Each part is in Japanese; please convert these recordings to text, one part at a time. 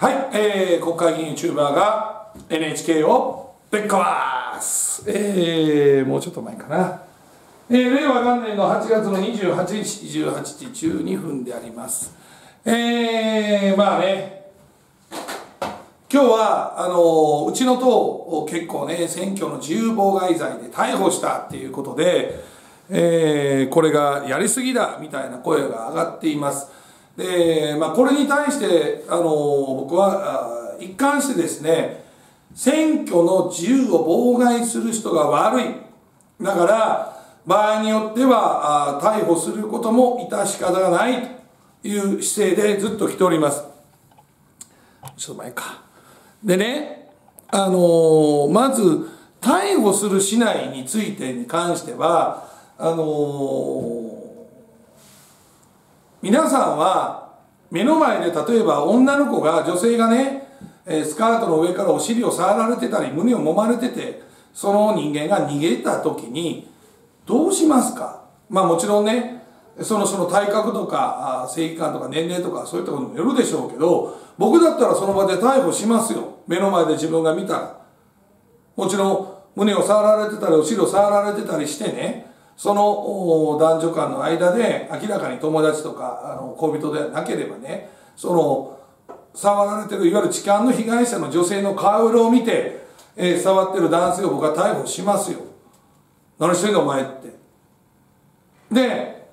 はい、えー、国会議員 YouTuber が NHK をぶっ壊す、えー、もうちょっと前かな、えー、令和元年の8月の28日28時12分であります。えー、まあね。今日はあのうちの党を結構ね選挙の自由妨害罪で逮捕したっていうことで、えー、これがやりすぎだみたいな声が上がっています。で、まあ、これに対してあの僕は一貫してですね選挙の自由を妨害する人が悪い。だから場合によっては逮捕することも致し方がないという姿勢でずっと来ております。ちょっと前か。でねあのまず逮捕するしないについてに関してはあの皆さんは目の前で例えば女の子が女性がねスカートの上からお尻を触られてたり胸を揉まれててその人間が逃げた時にどうしますか？まあもちろんねそのその体格とか正義感とか年齢とかそういったことにもよるでしょうけど僕だったらその場で逮捕しますよ。目の前で自分が見たら。もちろん胸を触られてたりお尻を触られてたりしてねその男女間の間で明らかに友達とかあの恋人でなければねその触られてるいわゆる痴漢の被害者の女性の顔色を見て、えー、触ってる男性を僕は逮捕しますよ。何してんだお前って。で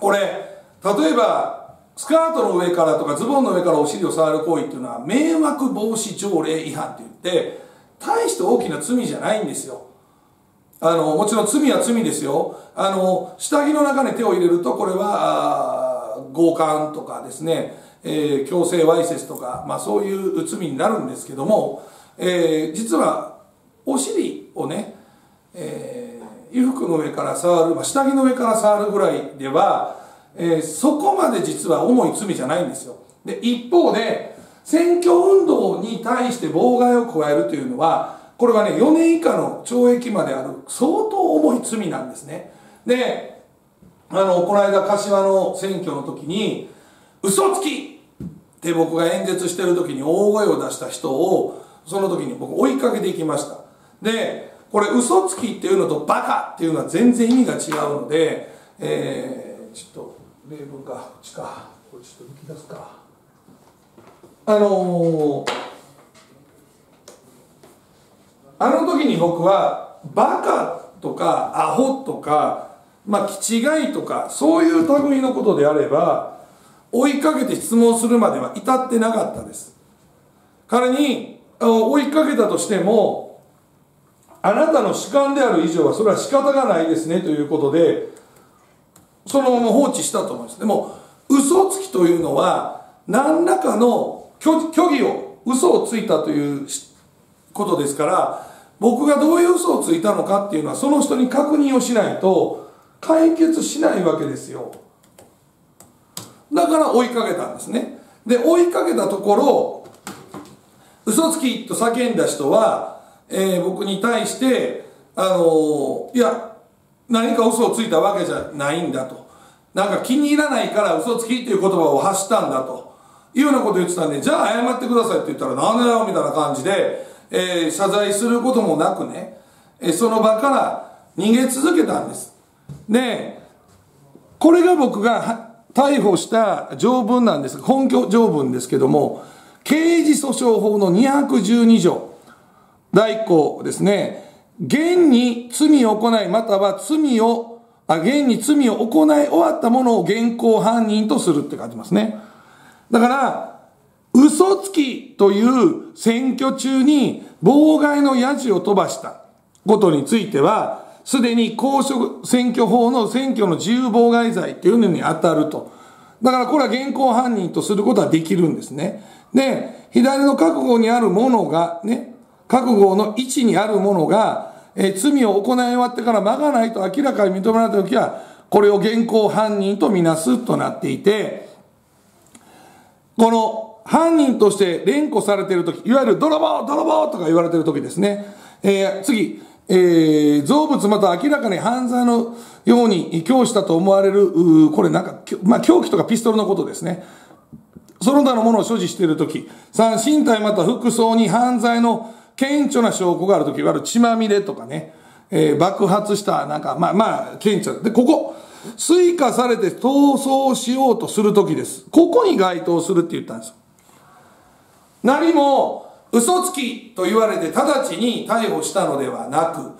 これ例えばスカートの上からとかズボンの上からお尻を触る行為っていうのは迷惑防止条例違反って言って大して大きな罪じゃないんですよ。あの、もちろん罪は罪ですよ。あの、下着の中に手を入れると、これは、強姦とかですね、えー、強制わいせつとか、まあそういう罪になるんですけども、えー、実は、お尻をね、えー、衣服の上から触る、まあ、下着の上から触るぐらいでは、えー、そこまで実は重い罪じゃないんですよ。で、一方で、選挙運動に対して妨害を加えるというのは、これはね、4年以下の懲役まである相当重い罪なんですね。で、あの、この間、柏の選挙の時に、嘘つきって僕が演説してる時に大声を出した人を、その時に僕追いかけていきました。で、これ嘘つきっていうのとバカっていうのは全然意味が違うので、えー、ちょっと、例文か、こっちか。これちょっと抜き出すか。あのーあの時に僕はバカとかアホとかまあ気違いとかそういう類のことであれば追いかけて質問するまでは至ってなかったです。彼に追いかけたとしてもあなたの主観である以上はそれは仕方がないですねということでそのまま放置したと思います。でも嘘つきというのは何らかの虚偽を嘘をついたということですから僕がどういう嘘をついたのかっていうのはその人に確認をしないと解決しないわけですよ。だから追いかけたんですね。で追いかけたところ嘘つきと叫んだ人は、えー、僕に対してあのー、いや何か嘘をついたわけじゃないんだと。なんか気に入らないから嘘つきっていう言葉を発したんだと。いうようなこと言ってたんでじゃあ謝ってくださいって言ったらなんでだよみたいな感じでえー、謝罪することもなくね、えー、その場から逃げ続けたんです。で、これが僕が逮捕した条文なんです。本拠条文ですけども、刑事訴訟法の212条、第1項ですね、現に罪を行い、または罪を、あ、現に罪を行い終わったものを現行犯人とするって書いてますね。だから、嘘つきという選挙中に妨害のヤジを飛ばしたことについては、すでに公職選挙法の選挙の自由妨害罪というのに当たると。だからこれは現行犯人とすることはできるんですね。で、左の覚悟にあるものが、ね、覚悟の位置にあるものが、え罪を行い終わってから間がないと明らかに認められたときは、これを現行犯人とみなすとなっていて、この犯人として連呼されている時いわゆる泥棒泥棒とか言われている時ですね、えー、次、えー、造物また明らかに犯罪のように教したと思われるこれなんか、まあ、凶器とかピストルのことですね。その他のものを所持しているとき、3、身体また服装に犯罪の顕著な証拠があるとき、いわゆる血まみれとかね、えー、爆発した、なんか、まあまあ、顕著。で、ここ、追加されて逃走しようとするときです。ここに該当するって言ったんですよ。何も、嘘つきと言われて直ちに逮捕したのではなく、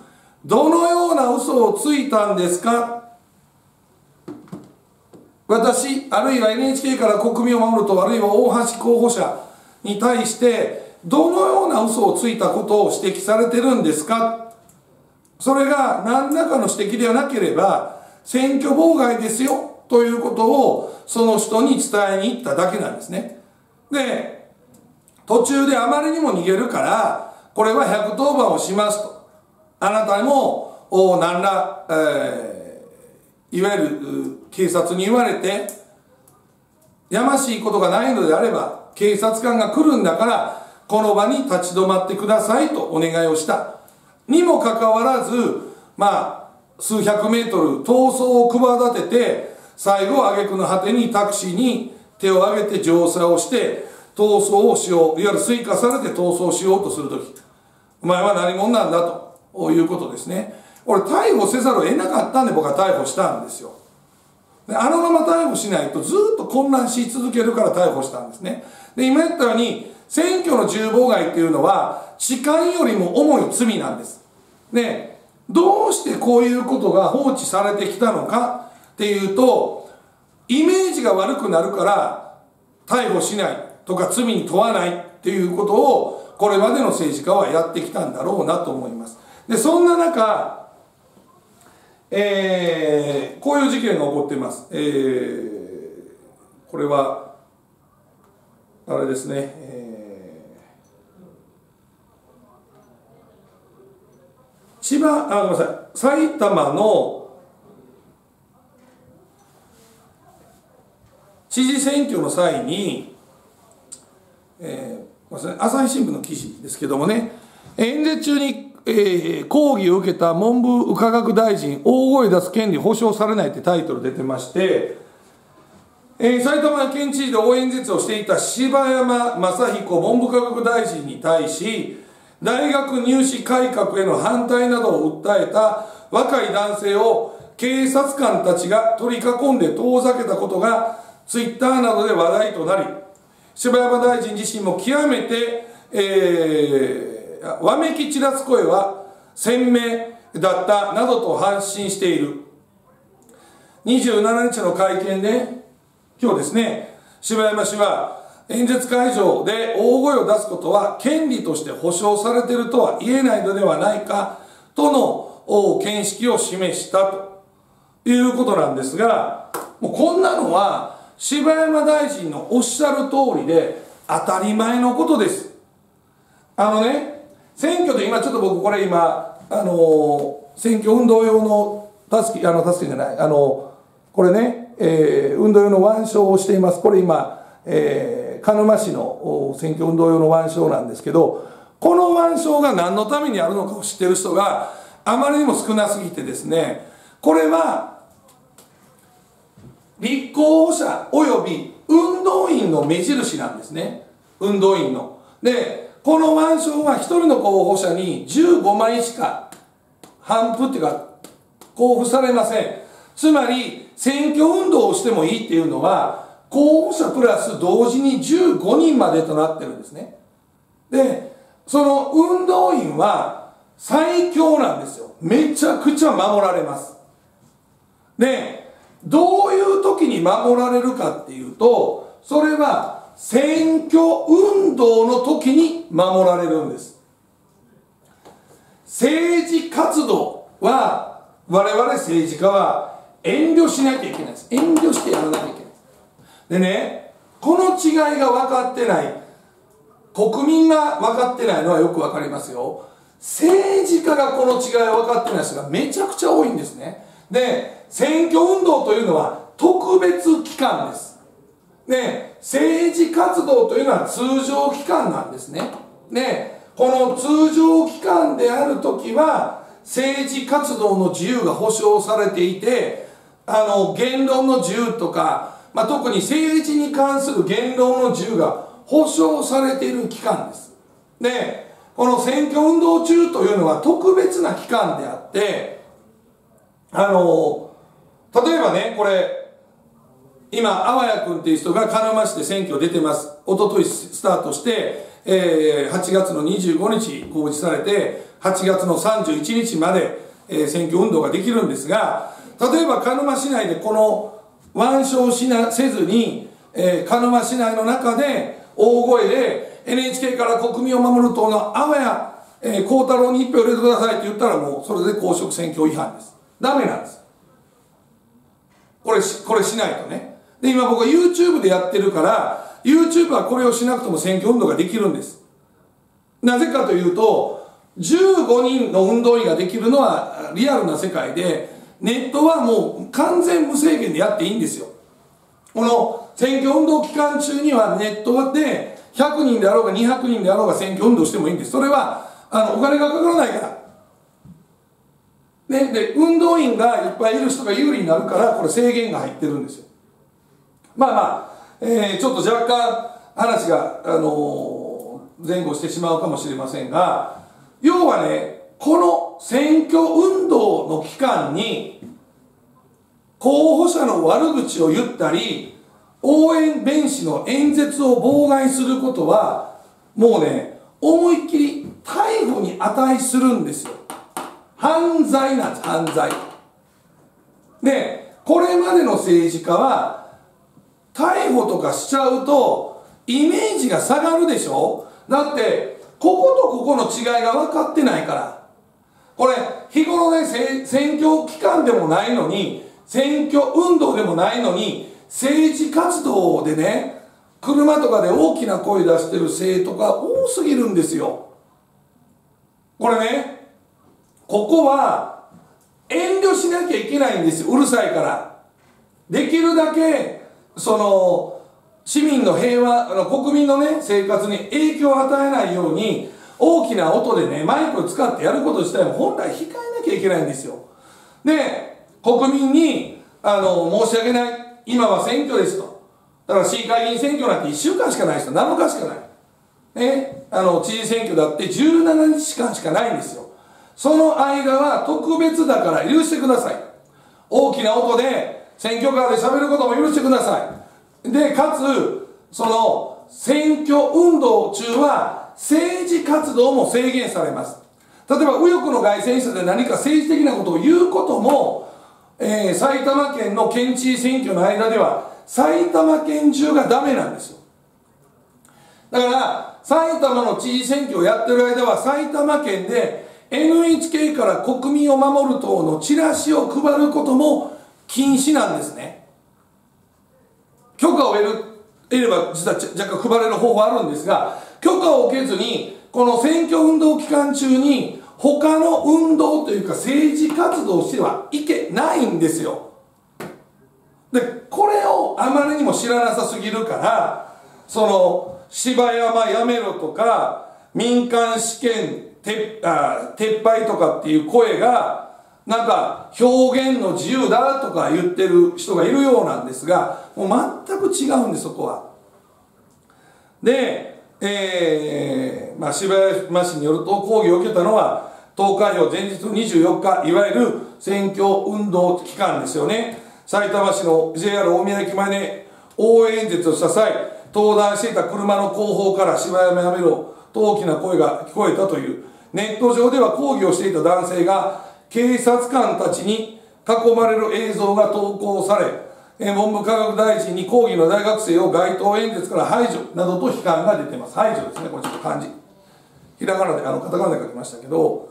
どのような嘘をついたんですか？私、あるいは NHK から国民を守ると、あるいは大橋候補者に対して、どのような嘘をついたことを指摘されてるんですか？それが何らかの指摘ではなければ、選挙妨害ですよ、ということを、その人に伝えに行っただけなんですね。で、途中であまりにも逃げるから、これは110番をしますと。あなたも、お何ら、えー、いわゆる警察に言われて、やましいことがないのであれば、警察官が来るんだから、この場に立ち止まってくださいとお願いをした。にもかかわらず、まあ、数百メートル逃走を企てて、最後、挙句の果てにタクシーに手を挙げて乗車をして、逃走をしよう、いわゆる追加されて逃走しようとするとき、お前は何者なんだということですね。俺、逮捕せざるを得なかったんで僕は逮捕したんですよ。であのまま逮捕しないとずっと混乱し続けるから逮捕したんですね。で、今言ったように、選挙の自由妨害っていうのは、痴漢よりも重い罪なんです。で、どうしてこういうことが放置されてきたのかっていうと、イメージが悪くなるから、逮捕しないとか罪に問わないっていうことを、これまでの政治家はやってきたんだろうなと思います。で、そんな中、えー、こういう事件が起こっています。えー、これは、あれですね、えー、千葉、あ、ごめんなさい、埼玉の知事選挙の際に、えー、朝日新聞の記事ですけどもね、演説中にえー、抗議を受けた文部科学大臣、大声出す権利保障されないってタイトル出てまして、えー、埼玉県知事で応援演説をしていた柴山正彦文部科学大臣に対し、大学入試改革への反対などを訴えた若い男性を警察官たちが取り囲んで遠ざけたことがツイッターなどで話題となり、柴山大臣自身も極めて、えーわめき散らす声は鮮明だったなどと発信している。27日の会見で今日ですね柴山氏は演説会場で大声を出すことは権利として保障されているとは言えないのではないかとの見識を示したということなんですがもうこんなのは柴山大臣のおっしゃる通りで当たり前のことです。あのね選挙で今ちょっと僕これ今あの選挙運動用のたすきあのたすきじゃないあのこれね、えー、運動用の腕章をしています。これ今、えー、鹿沼市の選挙運動用の腕章なんですけどこの腕章が何のためにあるのかを知ってる人があまりにも少なすぎてですねこれは立候補者及び運動員の目印なんですね。運動員の。でこの腕章は1人の候補者に15枚しか頒布っていうか交付されません。つまり選挙運動をしてもいいっていうのは候補者プラス同時に15人までとなってるんですね。でその運動員は最強なんですよ。めちゃくちゃ守られます。でどういう時に守られるかっていうとそれは選挙運動の時に守られるんです。政治活動は我々政治家は遠慮しなきゃいけないです。遠慮してやらなきゃいけない。でねこの違いが分かってない。国民が分かってないのはよく分かりますよ。政治家がこの違い分かってない人がめちゃくちゃ多いんですね。で選挙運動というのは特別機関ですね、政治活動というのは通常期間なんですね。ね、この通常期間である時は政治活動の自由が保障されていて、あの、言論の自由とか、まあ、特に政治に関する言論の自由が保障されている期間ですでこの選挙運動中というのは特別な期間であってあの例えばねこれ今、あわやくんっていう人が鹿沼市で選挙出てます。おとといスタートして、えー、8月の25日公示されて、8月の31日まで、えー、選挙運動ができるんですが、例えば鹿沼市内でこの腕章しなせずに、えー、鹿沼市内の中で大声で NHK から国民を守る党のあわや、えー、太郎に一票入れてくださいって言ったらもうそれで公職選挙違反です。ダメなんです。これこれしないとね。で、今僕は YouTube でやってるから、YouTube はこれをしなくても選挙運動ができるんです。なぜかというと、15人の運動員ができるのはリアルな世界で、ネットはもう完全無制限でやっていいんですよ。この選挙運動期間中にはネットで100人であろうが200人であろうが選挙運動してもいいんです。それはあのお金がかからないから。ね、で、運動員がいっぱいいる人が有利になるから、これ制限が入ってるんですよ。まあまあ、えー、ちょっと若干話が、あのー、前後してしまうかもしれませんが、要はね、この選挙運動の期間に、候補者の悪口を言ったり、応援弁士の演説を妨害することは、もうね、思いっきり逮捕に値するんですよ。犯罪なんです、犯罪。で、これまでの政治家は、逮捕とかしちゃうと、イメージが下がるでしょ？だって、こことここの違いが分かってないから。これ、日頃ね、選挙期間でもないのに、選挙運動でもないのに、政治活動でね、車とかで大きな声出してる生徒が多すぎるんですよ。これね、ここは遠慮しなきゃいけないんですよ。うるさいから。できるだけその市民の平和あの国民のね生活に影響を与えないように大きな音でねマイクを使ってやること自体も本来控えなきゃいけないんですよ。で国民にあの申し訳ない。今は選挙ですと。だから市議会議員選挙なんて1週間しかないですよ。7日しかない。ねあの知事選挙だって17日間しかないんですよ。その間は特別だから許してください大きな音で選挙カーで喋ることも許してください。で、かつ、その、選挙運動中は、政治活動も制限されます。例えば、右翼の外選者で何か政治的なことを言うことも、えー、埼玉県の県知事選挙の間では、埼玉県中がダメなんですよ。だから、埼玉の知事選挙をやってる間は、埼玉県で NHK から国民を守る党のチラシを配ることも禁止なんですね。許可を得る得れば実は若干配れる方法あるんですが許可を受けずにこの選挙運動期間中に他の運動というか政治活動してはいけないんですよ。でこれをあまりにも知らなさすぎるからその芝山やめろとか民間試験撤あ撤廃とかっていう声がなんか表現の自由だとか言ってる人がいるようなんですがもう全く違うんですそこは。で、えーまあ、柴山市によると抗議を受けたのは投開票前日の24日いわゆる選挙運動期間ですよね。埼玉市の JR 大宮駅前で応援演説をした際登壇していた車の後方から柴山やめろと大きな声が聞こえたという。ネット上では抗議をしていた男性が警察官たちに囲まれる映像が投稿され文部科学大臣に抗議の大学生を街頭演説から排除。などと批判が出ています。排除ですね。これちょっと漢字。ひらがなであのカタカナで書きましたけど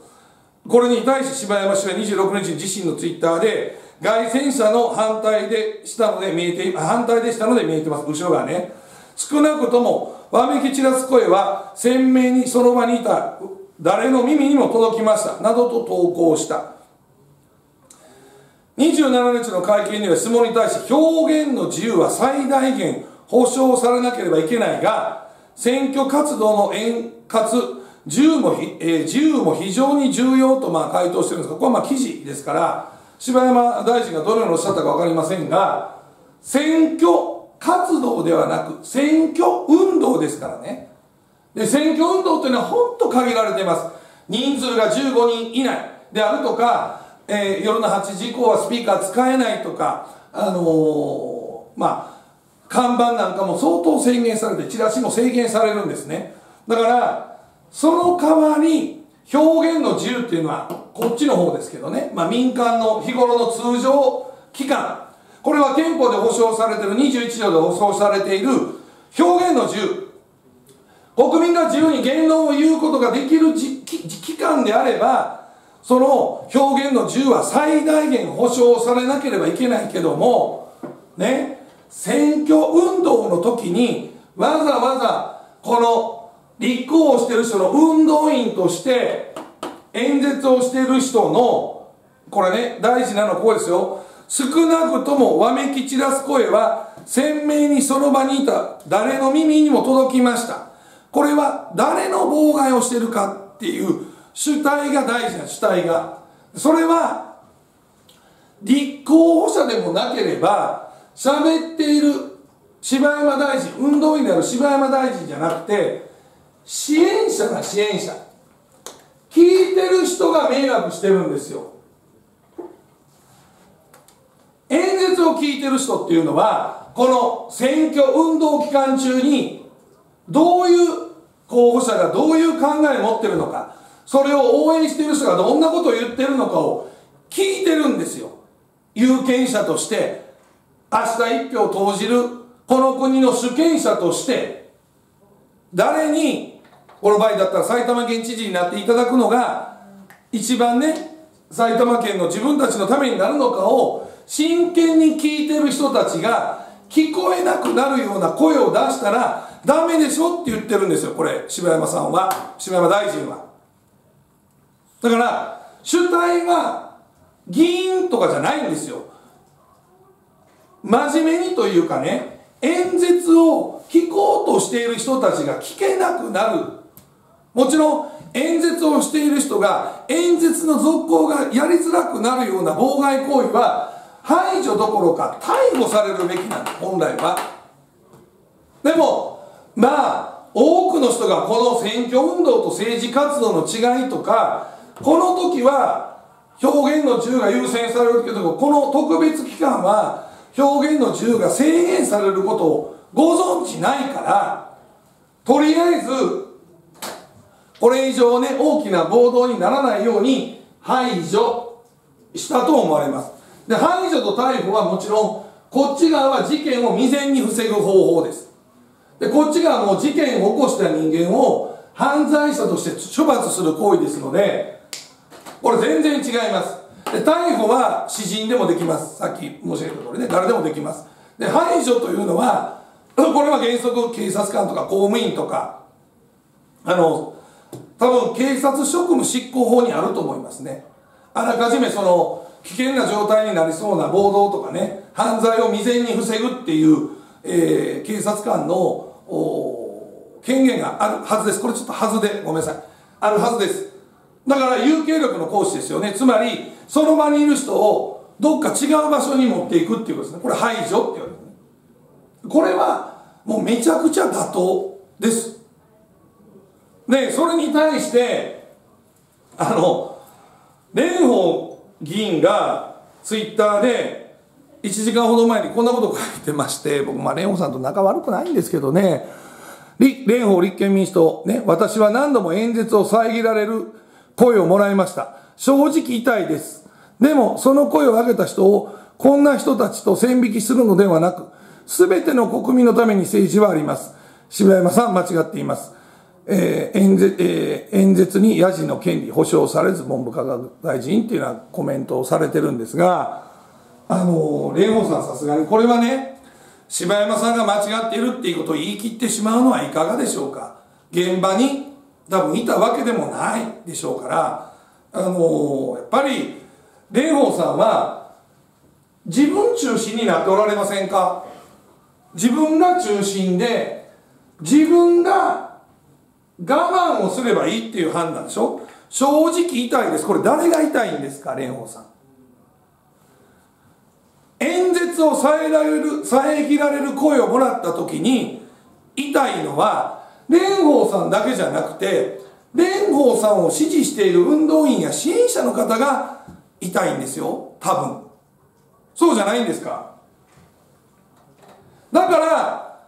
これに対し柴山氏は26日自身のツイッターで外戦者の反対でしたので見えて反対でしたので見えてます。後ろがね。少なくともわめき散らす声は鮮明にその場にいた。誰の耳にも届きました。などと投稿した。27日の会見には質問に対し表現の自由は最大限保障されなければいけないが選挙活動の円滑自由も,、えー、自由も非常に重要とまあ回答してるんですがこれはまあ記事ですから柴山大臣がどのようにおっしゃったか分かりませんが選挙活動ではなく選挙運動ですからね。で選挙運動というのは本当限られています。人数が15人以内。であるとか、えー、夜の8時以降はスピーカー使えないとかあのー、まあ看板なんかも相当制限されてチラシも制限されるんですね。だからその代わり表現の自由っていうのはこっちの方ですけどね、まあ、民間の日頃の通常機関これは憲法で保障されている21条で保障されている表現の自由。国民が自由に言論を言うことができる機関であればその表現の自由は最大限保障されなければいけないけどもね選挙運動の時にわざわざこの立候補してる人の運動員として演説をしている人のこれね大事なのはこうですよ。少なくともわめき散らす声は鮮明にその場にいた誰の耳にも届きました。これは誰の妨害をしてるかっていう主体が大事な主体が。それは立候補者でもなければ喋っている柴山大臣運動員である柴山大臣じゃなくて支援者が支援者。聞いてる人が迷惑してるんですよ。演説を聞いてる人っていうのはこの選挙運動期間中にどういう候補者がどういう考えを持ってるのかそれを応援している人がどんなことを言ってるのかを聞いてるんですよ。有権者として明日一票投じるこの国の主権者として。誰にこの場合だったら埼玉県知事になっていただくのが一番ね埼玉県の自分たちのためになるのかを真剣に聞いてる人たちが聞こえなくなるような声を出したらダメでしょって言ってるんですよこれ。柴山さんは。柴山大臣は。だから主体は議員とかじゃないんですよ。真面目にというかね演説を聞こうとしている人たちが聞けなくなる。もちろん演説をしている人が演説の続行がやりづらくなるような妨害行為は排除どころか逮捕されるべきなんだ本来は。でもまあ多くの人がこの選挙運動と政治活動の違いとかこの時は表現の自由が優先されるけどこの特別期間は表現の自由が制限されることをご存知ないからとりあえずこれ以上ね大きな暴動にならないように排除したと思われます。で排除と逮捕はもちろんこっち側は事件を未然に防ぐ方法です。でこっち側もう事件を起こした人間を犯罪者として処罰する行為ですのでこれ全然違います。で逮捕は私人でもできます。さっき申し上げた通りね誰でもできます。で排除というのはこれは原則警察官とか公務員とかあの多分警察職務執行法にあると思いますね。あらかじめその危険な状態になりそうな暴動とかね犯罪を未然に防ぐっていう、えー、警察官の権限があるはずです。これちょっとはずでごめんなさい。あるはずです。だから有形力の行使ですよね。つまりその場にいる人をどっか違う場所に持っていくっていうことですね。これ排除って言われる、これはもうめちゃくちゃ妥当です。でそれに対してあの蓮舫議員がツイッターで1時間ほど前にこんなことを書いてまして僕まあ蓮舫さんと仲悪くないんですけどね蓮舫立憲民主党ね私は何度も演説を遮られる声をもらいました。正直痛いです。でも、その声を上げた人を、こんな人たちと線引きするのではなく、すべての国民のために政治はあります。柴山さん、間違っています。えー、演説、えー、演説にヤジの権利保障されず文部科学大臣っていうのはコメントをされてるんですが、あの、蓮舫さんさすがにこれはね、柴山さんが間違っているっていうことを言い切ってしまうのはいかがでしょうか。現場に多分いたわけでもないでしょうから。あのやっぱり蓮舫さんは自分中心になっておられませんか？自分が中心で自分が我慢をすればいいっていう判断でしょ？正直痛いです。これ誰が痛いんですか？蓮舫さん。演説を遮られる遮られる声をもらった時に痛いのは蓮舫さんだけじゃなくて蓮舫さんを支持している運動員や支援者の方が痛いんですよ。多分。そうじゃないんですか。だから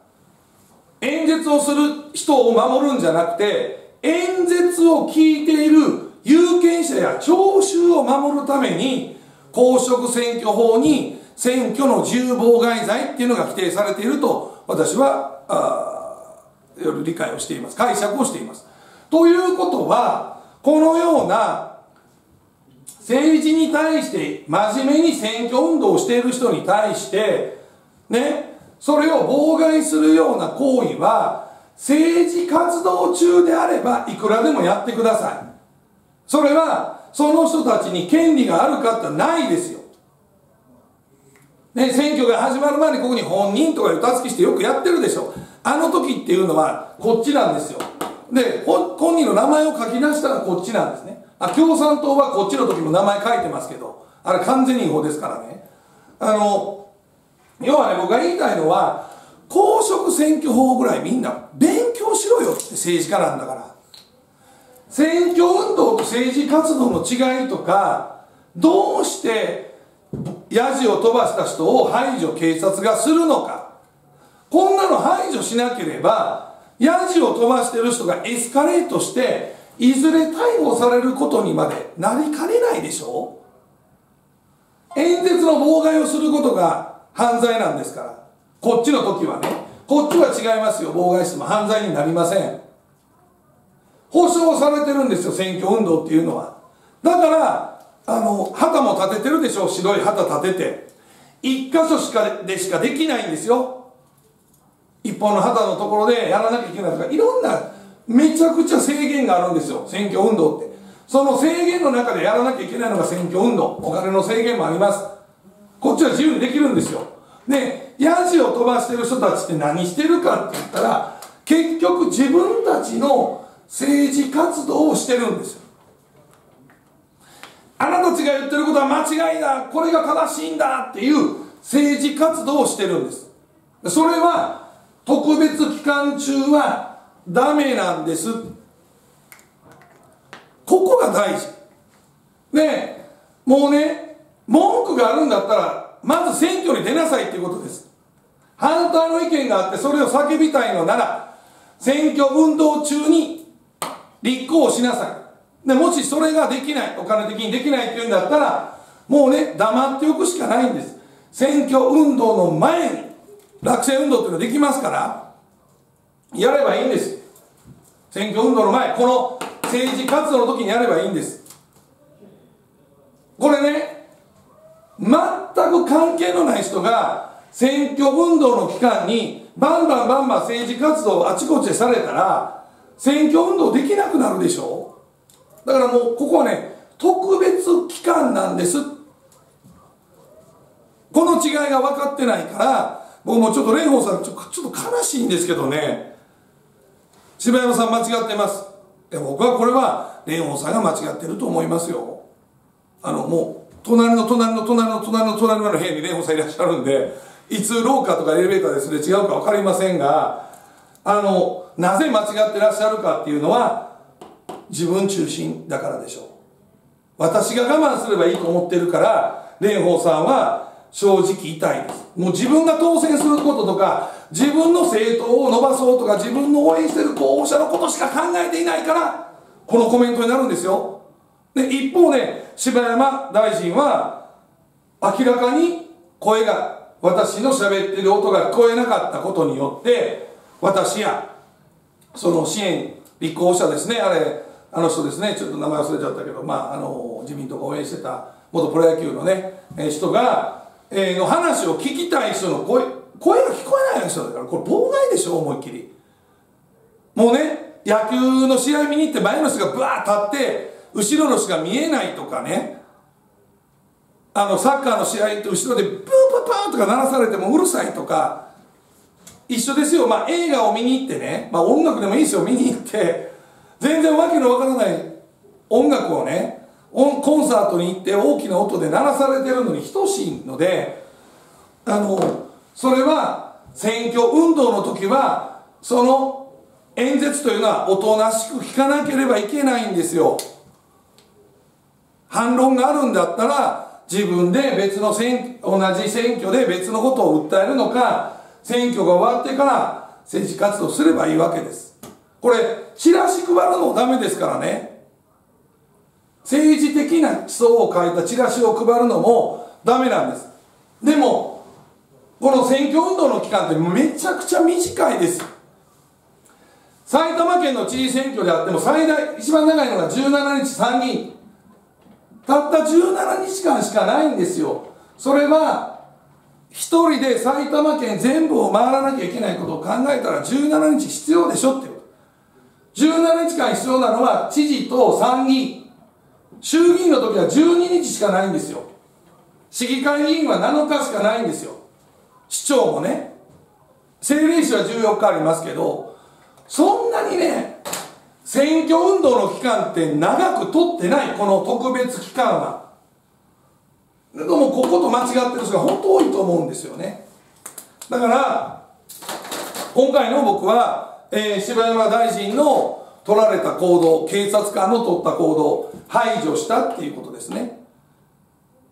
演説をする人を守るんじゃなくて演説を聞いている有権者や聴衆を守るために公職選挙法に選挙の自由妨害罪っていうのが規定されていると私はあ理解をしています。解釈をしています。ということはこのような政治に対して真面目に選挙運動をしている人に対してねそれを妨害するような行為は政治活動中であればいくらでもやってください。それはその人たちに権利があるかってないですよ。ね、選挙が始まる前にここに本人とか歌付きしてよくやってるでしょ。あの時っていうのはこっちなんですよ。で本人の名前を書き出したらこっちなんですね。あ共産党はこっちの時も名前書いてますけどあれ完全に違法ですからね。あの要はね僕が言いたいのは公職選挙法ぐらいみんな勉強しろよって政治家なんだから。選挙運動と政治活動の違いとかどうしてヤジを飛ばした人を排除警察がするのか。こんなの排除しなければヤジを飛ばしてる人がエスカレートしていずれ逮捕されることにまでなりかねないでしょ。演説の妨害をすることが犯罪なんですから。こっちの時はねこっちは違いますよ。妨害しても犯罪になりません。保証されてるんですよ選挙運動っていうのは。だからあの旗も立ててるでしょ白い旗立てて。一箇所しかでしかできないんですよ。一本の旗のところでやらなきゃいけないとか。いろんなめちゃくちゃ制限があるんですよ選挙運動って。その制限の中でやらなきゃいけないのが選挙運動。お金の制限もあります。こっちは自由にできるんですよ。でヤジを飛ばしてる人たちって何してるかって言ったら結局自分たちの政治活動をしてるんですよ。あなたたちが言ってることは間違いだ。これが正しいんだっていう政治活動をしてるんです。それは特別期間中はダメなんです。ここが大事。でもうね文句があるんだったらまず選挙に出なさいっていうことです。反対の意見があってそれを叫びたいのなら選挙運動中に立候補しなさい。でもしそれができないお金的にできないっていうんだったらもうね黙っておくしかないんです。選挙運動の前に落選運動っていうのができますからやればいいんです。選挙運動の前この政治活動の時にやればいいんです。これね全く関係のない人が選挙運動の期間にバンバンバンバン政治活動をあちこちでされたら選挙運動できなくなるでしょ？だからもうここはね特別期間なんです。この違いが分かってないから僕もちょっと蓮舫さんちょちょっと悲しいんですけどね。柴山さん間違ってます。で僕はこれは蓮舫さんが間違ってると思いますよ。あのもう隣の隣の隣の隣の隣の部屋に蓮舫さんいらっしゃるんでいつ廊下とかエレベーターですれ違うか分かりませんがあのなぜ間違ってらっしゃるかっていうのは自分中心だからでしょう。私が我慢すればいいと思ってるから蓮舫さんは正直痛いです。もう自分が当選することとか自分の政党を伸ばそうとか自分の応援してる候補者のことしか考えていないからこのコメントになるんですよ。で一方で柴山大臣は明らかに声が私の喋ってる音が聞こえなかったことによって私やその支援立候補者ですねあれあの人ですねちょっと名前忘れちゃったけど、まあ、あの自民党が応援してた元プロ野球のね、えー、人が、えー、の話を聞きたい人の声声が聞こえない人だからこれ妨害でしょ思いっきり。もうね野球の試合見に行って前の人がブワー立って後ろの人が見えないとかねあのサッカーの試合って後ろでブーパパーとか鳴らされてもうるさいとか一緒ですよ、まあ、映画を見に行ってね、まあ、音楽でもいいですよ。見に行って。全然わけのわからない音楽をねコンサートに行って大きな音で鳴らされてるのに等しいのであのそれは選挙運動の時はその演説というのはおとなしく聞かなければいけないんですよ。反論があるんだったら自分で別の選同じ選挙で別のことを訴えるのか選挙が終わってから政治活動すればいいわけです。これチラシ配るのダメですからね。政治的な思想を書いたチラシを配るのもダメなんです。でもこの選挙運動の期間ってめちゃくちゃ短いです。埼玉県の知事選挙であっても最大一番長いのが17日参議院。たった17日間しかないんですよ。それは一人で埼玉県全部を回らなきゃいけないことを考えたら17日必要でしょってこと17日間必要なのは知事と参議院衆議院の時は12日しかないんですよ。市議会議員は7日しかないんですよ。市長もね政令市は14日ありますけどそんなにね選挙運動の期間って長く取ってないこの特別期間は。でもここと間違ってる人が本当多いと思うんですよね。だから今回の僕は、えー、柴山大臣の取られた行動警察官の取った行動排除したっていうことですね。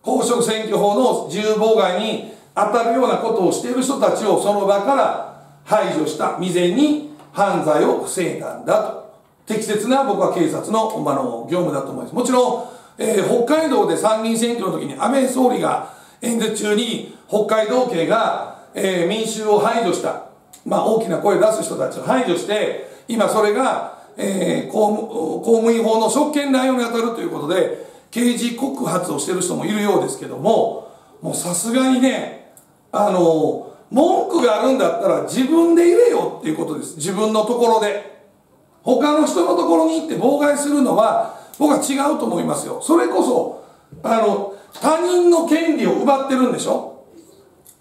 公職選挙法の自由妨害に当たるようなことをしている人たちをその場から排除した未然に犯罪を防いだんだと。適切な僕は警察の,、まあの業務だと思います。もちろん、えー、北海道で参議院選挙の時に安倍総理が演説中に北海道警が、えー、民衆を排除した、まあ、大きな声を出す人たちを排除して今それが、えー、公務公務員法の職権乱用に当たるということで刑事告発をしてる人もいるようですけどももうさすがにねあの文句があるんだったら自分で入れよっていうことです。自分のところで。他の人のところに行って妨害するのは僕は違うと思いますよ。それこそあの他人の権利を奪ってるんでしょ？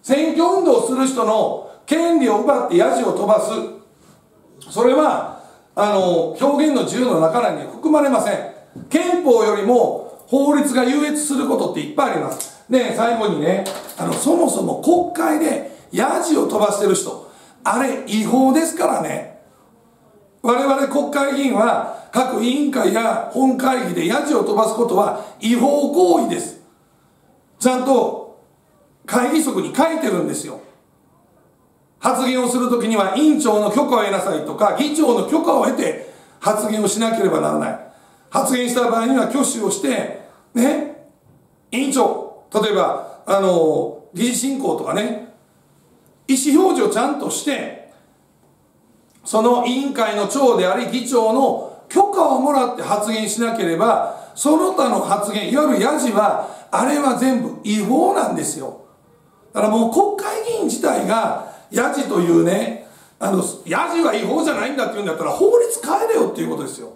選挙運動する人の権利を奪ってヤジを飛ばす。それはあの表現の自由の中に含まれません。憲法よりも法律が優越することっていっぱいあります。で最後にねあのそもそも国会でヤジを飛ばしてる人。あれ違法ですからね。我々国会議員は各委員会や本会議でヤジを飛ばすことは違法行為です。ちゃんと会議則に書いてるんですよ。発言をするときには委員長の許可を得なさいとか議長の許可を得て発言をしなければならない。発言した場合には挙手をしてね委員長例えばあの議事進行とかね意思表示をちゃんとしてその委員会の長であり議長の許可をもらって発言しなければその他の発言いわゆるヤジはあれは全部違法なんですよ。だからもう国会議員自体がヤジというねあのヤジは違法じゃないんだっていうんだったら法律変えれよっていうことですよ。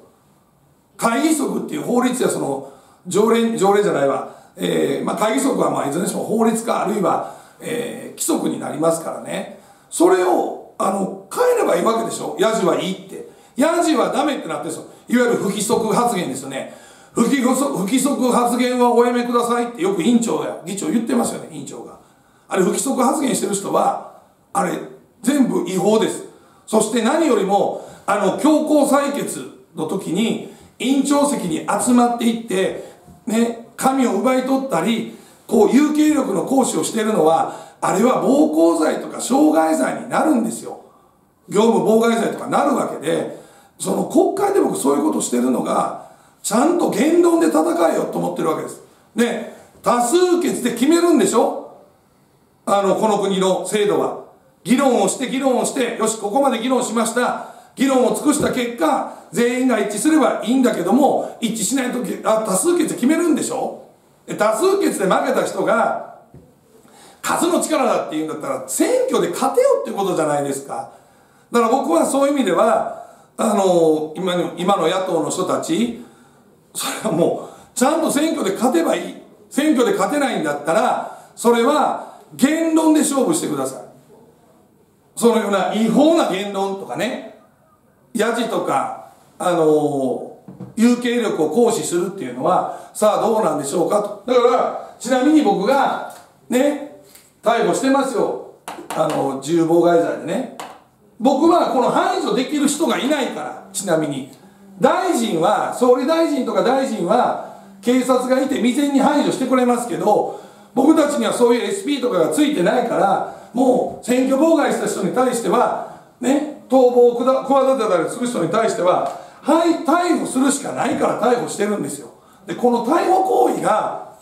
会議則っていう法律やその条例条例じゃないわ、えーまあ、会議則はまあいずれにしても法律かあるいは、えー、規則になりますからね。それをあの変えればいいわけでしょ？ヤジはいいって。ヤジはダメってなってるんですよ。いわゆる不規則発言ですよね。不規則不規則発言はおやめくださいってよく委員長や議長言ってますよね委員長が。あれ不規則発言してる人はあれ全部違法です。そして何よりもあの強行採決の時に委員長席に集まっていってね紙を奪い取ったりこう有形力の行使をしているのはあれは暴行罪とか傷害罪になるんですよ。業務妨害罪とかなるわけでその国会で僕そういうことしてるのがちゃんと言論で戦えよと思ってるわけです。で多数決で決めるんでしょ？あのこの国の制度は。議論をして議論をしてよしここまで議論しました。議論を尽くした結果全員が一致すればいいんだけども一致しないとあ多数決で決めるんでしょ？多数決で負けた人が数の力だって言うんだったら選挙で勝てよってことじゃないですか。だから僕はそういう意味ではあの今の今の野党の人たちそれはもうちゃんと選挙で勝てばいい。選挙で勝てないんだったらそれは言論で勝負してください。そのような違法な言論とかね。やじとかあの有形力を行使するっていうのはさあどうなんでしょうかと。だからちなみに僕がね逮捕してますよ。あの銃妨害罪でね。僕はこの排除できる人がいないからちなみに。大臣は総理大臣とか大臣は警察がいて未然に排除してくれますけど僕たちにはそういう SP とかがついてないからもう選挙妨害した人に対してはね逃亡を企てたりする人に対してははい逮捕するしかないから逮捕してるんですよ。でこの逮捕行為が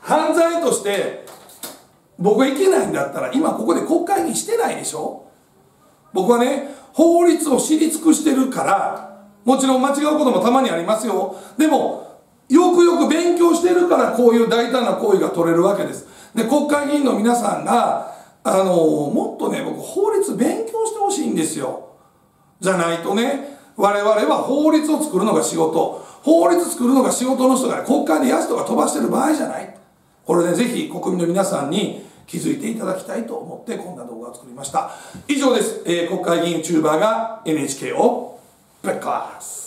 犯罪として僕がいけないんだったら今ここで国会にしてないでしょ？僕はね法律を知り尽くしてるからもちろん間違うこともたまにありますよ。でもよくよく勉強してるからこういう大胆な行為が取れるわけです。で国会議員の皆さんがあのもっとね僕法律勉強してほしいんですよ。じゃないとね我々は法律を作るのが仕事。法律作るのが仕事の人が国会でやつとか飛ばしてる場合じゃない。これで、ぜひ国民の皆さんに気づいていただきたいと思ってこんな動画を作りました。以上です、えー、国会議員チューバーが NHK をぶっ壊す